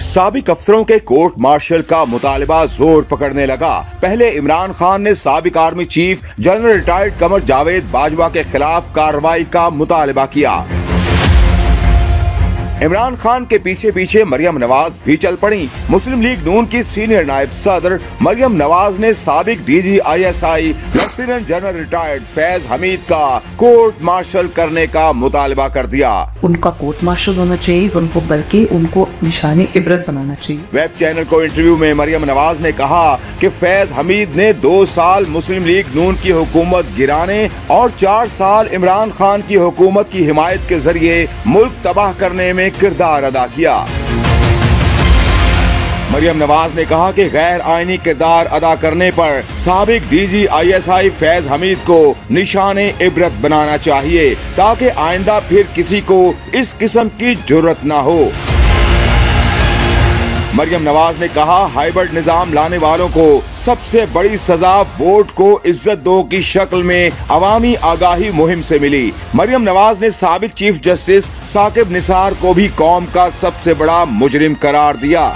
सबक अफसरों के कोर्ट मार्शल का मुतालबा ज़ोर पकड़ने लगा। पहले इमरान खान ने सबक army chief general retired Qamar Javed Bajwa के खिलाफ कार्रवाई का मुतालबा किया। इमरान खान के पीछे पीछे मरियम नवाज़ भी चल पड़ी। मुस्लिम लीग नून की सीनियर नायब सदर मरियम नवाज़ ने सबक D G I S I lieutenant general retired Faiz Hameed का कोर्ट मार्शल करने का मुतालबा कर दिया। उनका कोर्ट मार्शल होना चाहिए उनको बल्कि उनको निशानी इबरत बनाना चाहिए। वेब चैनल को इंटरव्यू में मरियम नवाज़ ने कहा कि फैज हमीद ने दो साल मुस्लिम लीग नून की हुकूमत गिराने और चार साल इमरान खान की हुकूमत की हिमायत के ज़रिए मुल्क तबाह करने में किरदार अदा किया। मरियम नवाज़ ने कहा कि गैर आईनी किरदार अदा करने पर सबक D G I S I Faiz Hameed को निशान इबरत बनाना चाहिए, ताकि आइंदा फिर किसी को इस किस्म की ज़रूरत न हो। मरियम नवाज़ ने कहा, हाइब्रिड निज़ाम लाने वालों को सबसे बड़ी सजा वोट को इज़्ज़त दो की शक्ल में अवामी आगाही मुहिम से मिली। मरियम नवाज़ ने सबक चीफ जस्टिस साकिब निसार को भी कौम का सबसे बड़ा मुजरिम करार दिया।